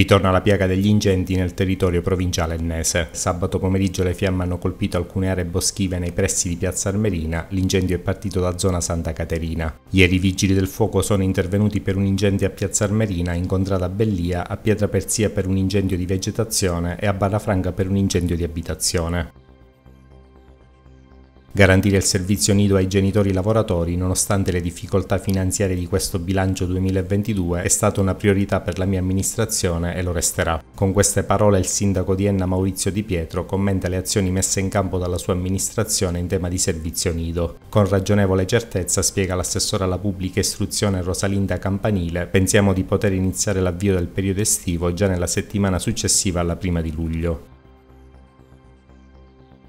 Ritorna la piaga degli incendi nel territorio provinciale ennese. Sabato pomeriggio le fiamme hanno colpito alcune aree boschive nei pressi di Piazza Armerina, l'incendio è partito da zona Santa Caterina. Ieri i vigili del fuoco sono intervenuti per un incendio a Piazza Armerina, in contrada Bellia, a Pietra Perzia per un incendio di vegetazione e a Barrafranca per un incendio di abitazione. Garantire il servizio nido ai genitori lavoratori, nonostante le difficoltà finanziarie di questo bilancio 2022, è stata una priorità per la mia amministrazione e lo resterà. Con queste parole il sindaco di Enna Maurizio Di Pietro commenta le azioni messe in campo dalla sua amministrazione in tema di servizio nido. Con ragionevole certezza, spiega l'assessore alla pubblica istruzione Rosalinda Campanile, pensiamo di poter iniziare l'avvio del periodo estivo già nella settimana successiva alla prima di luglio.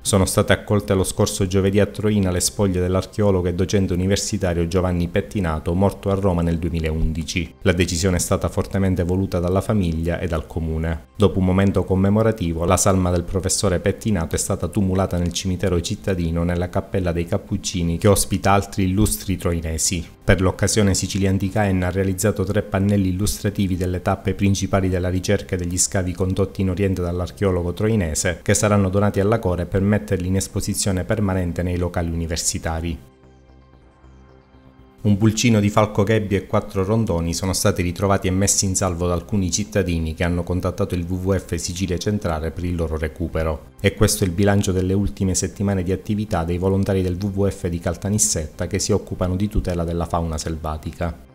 Sono state accolte lo scorso giovedì a Troina le spoglie dell'archeologo e docente universitario Giovanni Pettinato, morto a Roma nel 2011. La decisione è stata fortemente voluta dalla famiglia e dal comune. Dopo un momento commemorativo, la salma del professore Pettinato è stata tumulata nel cimitero cittadino nella cappella dei Cappuccini che ospita altri illustri troinesi. Per l'occasione Sicilia Antica Enna ha realizzato tre pannelli illustrativi delle tappe principali della ricerca degli scavi condotti in Oriente dall'archeologo troinese, che saranno donati alla Core per metterli in esposizione permanente nei locali universitari. Un pulcino di falco ghebbio e quattro rondoni sono stati ritrovati e messi in salvo da alcuni cittadini che hanno contattato il WWF Sicilia Centrale per il loro recupero. E questo è il bilancio delle ultime settimane di attività dei volontari del WWF di Caltanissetta che si occupano di tutela della fauna selvatica.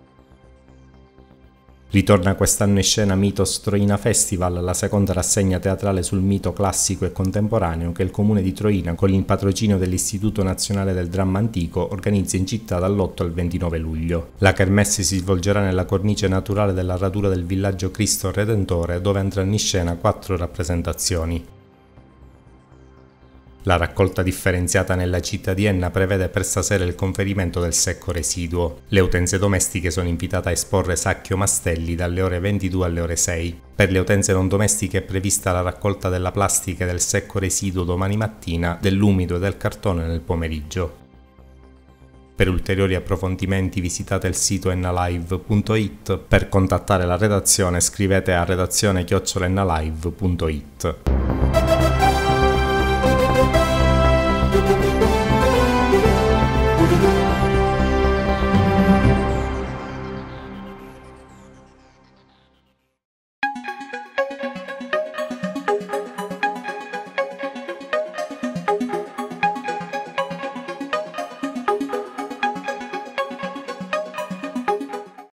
Ritorna quest'anno in scena Mitos Troina Festival, la seconda rassegna teatrale sul mito classico e contemporaneo che il comune di Troina, con il patrocinio dell'Istituto Nazionale del Dramma Antico, organizza in città dall'8 al 29 luglio. La kermesse si svolgerà nella cornice naturale della radura del villaggio Cristo Redentore, dove andranno in scena quattro rappresentazioni. La raccolta differenziata nella città di Enna prevede per stasera il conferimento del secco residuo. Le utenze domestiche sono invitate a esporre sacchi o mastelli dalle ore 22 alle ore 6. Per le utenze non domestiche è prevista la raccolta della plastica e del secco residuo domani mattina, dell'umido e del cartone nel pomeriggio. Per ulteriori approfondimenti visitate il sito ennalive.it. Per contattare la redazione scrivete a redazione chiocciolennalive.it.